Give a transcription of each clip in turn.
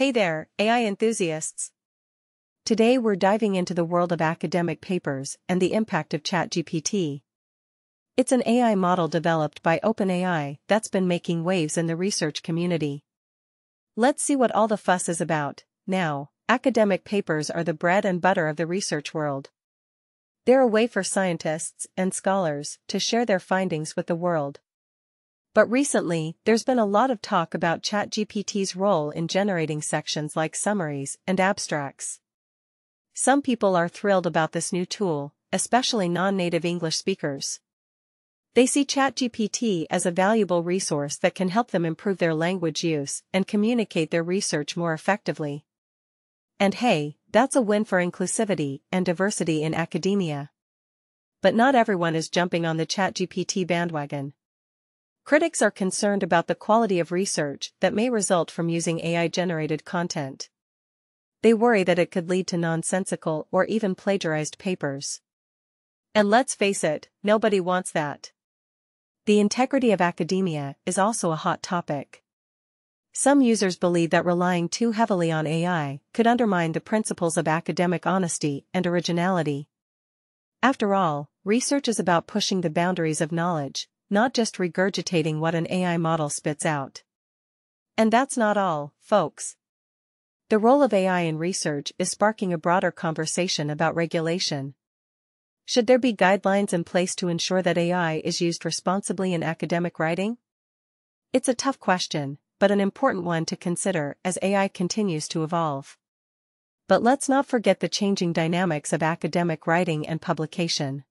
Hey there, AI enthusiasts! Today we're diving into the world of academic papers and the impact of ChatGPT. It's an AI model developed by OpenAI that's been making waves in the research community. Let's see what all the fuss is about. Now, academic papers are the bread and butter of the research world. They're a way for scientists and scholars to share their findings with the world. But recently, there's been a lot of talk about ChatGPT's role in generating sections like summaries and abstracts. Some people are thrilled about this new tool, especially non-native English speakers. They see ChatGPT as a valuable resource that can help them improve their language use and communicate their research more effectively. And hey, that's a win for inclusivity and diversity in academia. But not everyone is jumping on the ChatGPT bandwagon. Critics are concerned about the quality of research that may result from using AI-generated content. They worry that it could lead to nonsensical or even plagiarized papers. And let's face it, nobody wants that. The integrity of academia is also a hot topic. Some users believe that relying too heavily on AI could undermine the principles of academic honesty and originality. After all, research is about pushing the boundaries of knowledge, not just regurgitating what an AI model spits out. And that's not all, folks. The role of AI in research is sparking a broader conversation about regulation. Should there be guidelines in place to ensure that AI is used responsibly in academic writing? It's a tough question, but an important one to consider as AI continues to evolve. But let's not forget the changing dynamics of academic writing and publication.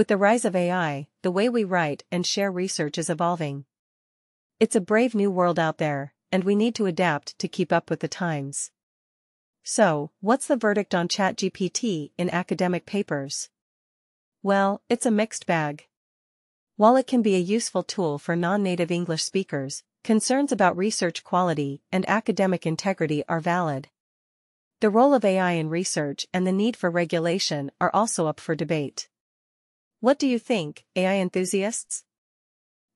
With the rise of AI, the way we write and share research is evolving. It's a brave new world out there, and we need to adapt to keep up with the times. So, what's the verdict on ChatGPT in academic papers? Well, it's a mixed bag. While it can be a useful tool for non-native English speakers, concerns about research quality and academic integrity are valid. The role of AI in research and the need for regulation are also up for debate. What do you think, AI enthusiasts?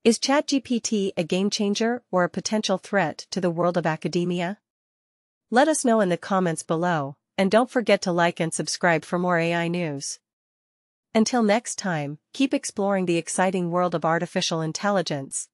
Is ChatGPT a game changer or a potential threat to the world of academia? Let us know in the comments below, and don't forget to like and subscribe for more AI news. Until next time, keep exploring the exciting world of artificial intelligence.